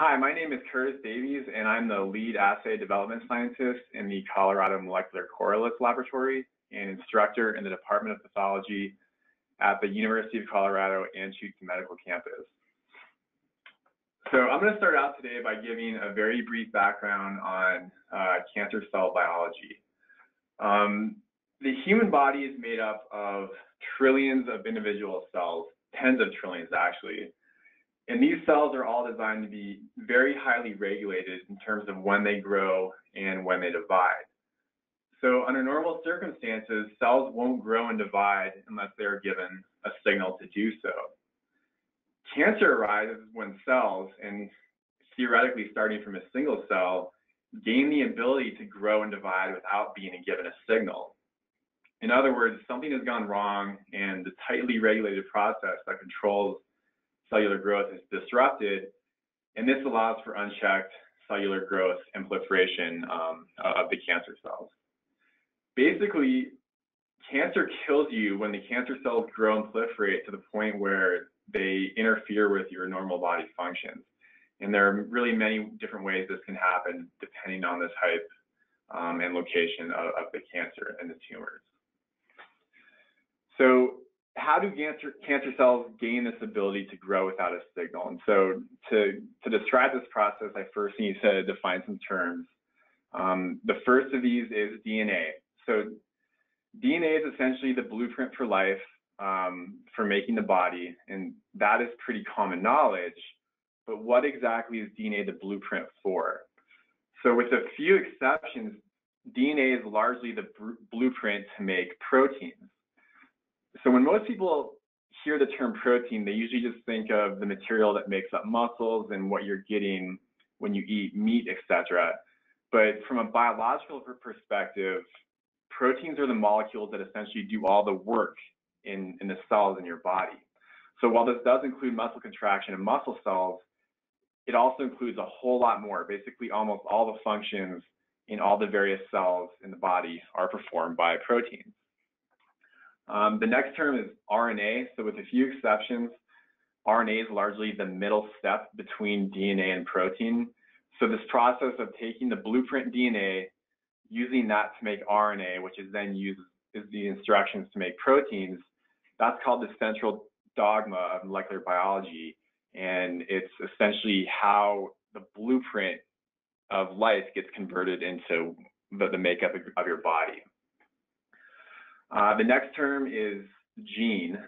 Hi, my name is Kurtis Davies, and I'm the lead assay development scientist in the Colorado Molecular Correlates Laboratory and instructor in the Department of Pathology at the University of Colorado Anschutz Medical Campus. So I'm going to start out today by giving a very brief background on uh, cancer cell biology. Um, the human body is made up of trillions of individual cells, tens of trillions actually, and these cells are all designed to be very highly regulated in terms of when they grow and when they divide. So under normal circumstances, cells won't grow and divide unless they are given a signal to do so. Cancer arises when cells, and theoretically starting from a single cell, gain the ability to grow and divide without being given a signal. In other words, something has gone wrong and the tightly regulated process that controls cellular growth is disrupted, and this allows for unchecked cellular growth and proliferation um, of the cancer cells. Basically, cancer kills you when the cancer cells grow and proliferate to the point where they interfere with your normal body functions. And there are really many different ways this can happen depending on the type um, and location of, of the cancer and the tumors. So how do cancer, cancer cells gain this ability to grow without a signal? And so to, to describe this process, I first need to define some terms. Um, the first of these is DNA. So DNA is essentially the blueprint for life um, for making the body, and that is pretty common knowledge. But what exactly is DNA the blueprint for? So with a few exceptions, DNA is largely the blueprint to make proteins. So when most people hear the term protein, they usually just think of the material that makes up muscles and what you're getting when you eat meat, etc. But from a biological perspective, proteins are the molecules that essentially do all the work in, in the cells in your body. So while this does include muscle contraction and muscle cells, it also includes a whole lot more. Basically, almost all the functions in all the various cells in the body are performed by proteins. Um, the next term is RNA. So with a few exceptions, RNA is largely the middle step between DNA and protein. So this process of taking the blueprint DNA, using that to make RNA, which is then used as the instructions to make proteins, that's called the central dogma of molecular biology. And it's essentially how the blueprint of life gets converted into the, the makeup of your body. Uh, the next term is gene.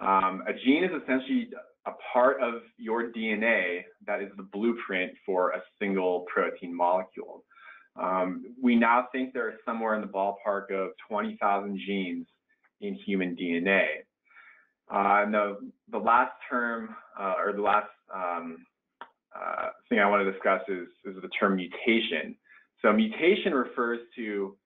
Um, a gene is essentially a part of your DNA that is the blueprint for a single protein molecule. Um, we now think there are somewhere in the ballpark of 20,000 genes in human DNA. Uh, and the, the last term, uh, or the last um, uh, thing I want to discuss is, is the term mutation. So mutation refers to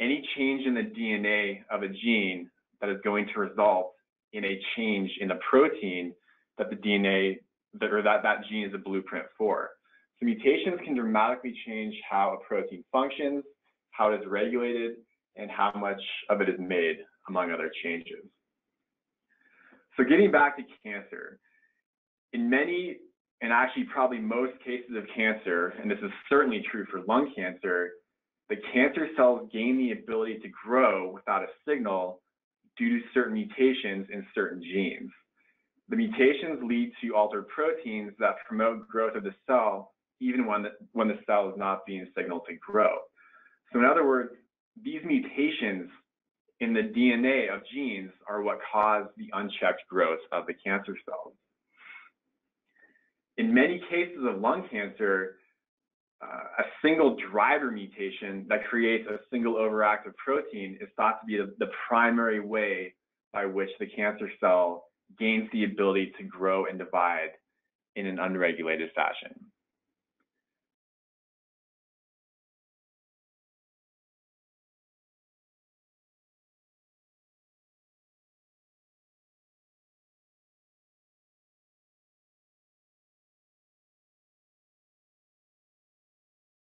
any change in the DNA of a gene that is going to result in a change in the protein that the DNA that, or that that gene is a blueprint for. So mutations can dramatically change how a protein functions, how it is regulated, and how much of it is made, among other changes. So getting back to cancer, in many, and actually probably most cases of cancer, and this is certainly true for lung cancer, the cancer cells gain the ability to grow without a signal due to certain mutations in certain genes. The mutations lead to altered proteins that promote growth of the cell even when the, when the cell is not being signaled to grow. So in other words, these mutations in the DNA of genes are what cause the unchecked growth of the cancer cells. In many cases of lung cancer, a single driver mutation that creates a single overactive protein is thought to be the, the primary way by which the cancer cell gains the ability to grow and divide in an unregulated fashion.